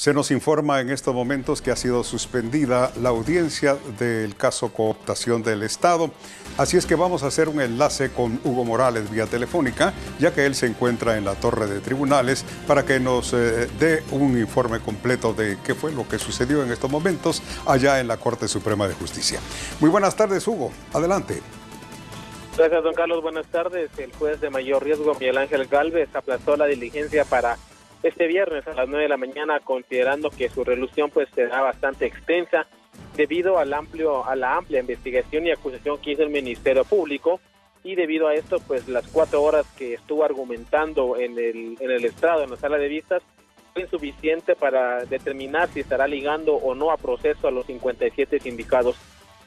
Se nos informa en estos momentos que ha sido suspendida la audiencia del caso cooptación del Estado. Así es que vamos a hacer un enlace con Hugo Morales vía telefónica, ya que él se encuentra en la torre de tribunales, para que nos eh, dé un informe completo de qué fue lo que sucedió en estos momentos allá en la Corte Suprema de Justicia. Muy buenas tardes, Hugo. Adelante. Gracias, don Carlos. Buenas tardes. El juez de mayor riesgo, Miguel Ángel Galvez, aplazó la diligencia para este viernes a las 9 de la mañana, considerando que su resolución pues será bastante extensa debido al amplio a la amplia investigación y acusación que hizo el Ministerio Público y debido a esto pues las cuatro horas que estuvo argumentando en el en el estrado en la sala de vistas fue insuficiente para determinar si estará ligando o no a proceso a los 57 sindicados.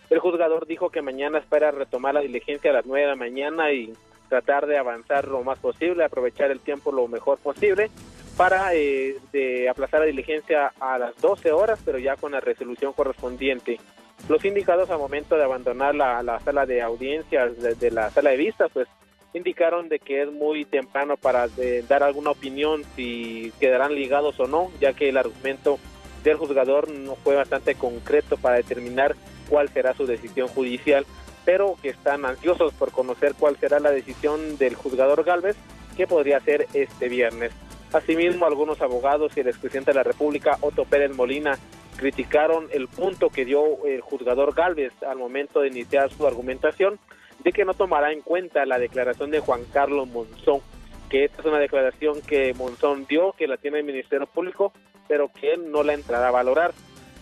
El juzgador dijo que mañana espera retomar la diligencia a las 9 de la mañana y tratar de avanzar lo más posible, aprovechar el tiempo lo mejor posible para eh, de aplazar la diligencia a las 12 horas, pero ya con la resolución correspondiente. Los indicados al momento de abandonar la, sala de audiencias de, la sala de vistas, pues indicaron de que es muy temprano para dar alguna opinión si quedarán ligados o no, ya que el argumento del juzgador no fue bastante concreto para determinar cuál será su decisión judicial, pero que están ansiosos por conocer cuál será la decisión del juzgador Galvez, que podría ser este viernes. Asimismo, algunos abogados y el expresidente de la República, Otto Pérez Molina, criticaron el punto que dio el juzgador Galvez al momento de iniciar su argumentación de que no tomará en cuenta la declaración de Juan Carlos Monzón, que esta es una declaración que Monzón dio, que la tiene el Ministerio Público, pero que él no la entrará a valorar.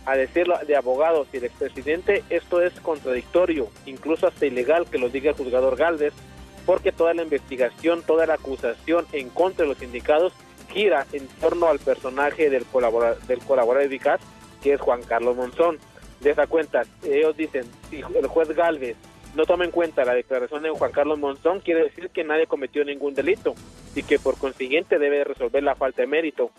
A decirlo de abogados y el expresidente, esto es contradictorio, incluso hasta ilegal que lo diga el juzgador Galvez, porque toda la investigación, toda la acusación en contra de los sindicatos gira en torno al personaje del colaborador, del colaborador eficaz, que es Juan Carlos Monzón. De esa cuenta, ellos dicen, si el juez Galvez no toma en cuenta la declaración de Juan Carlos Monzón, quiere decir que nadie cometió ningún delito y que por consiguiente debe resolver la falta de mérito.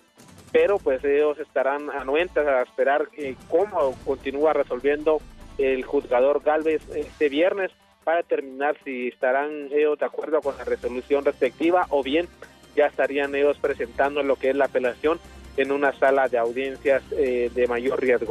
Pero pues ellos estarán anuentes a esperar eh, cómo continúa resolviendo el juzgador Galvez este viernes para determinar si estarán ellos de acuerdo con la resolución respectiva o bien ya estarían ellos presentando lo que es la apelación en una sala de audiencias eh, de mayor riesgo.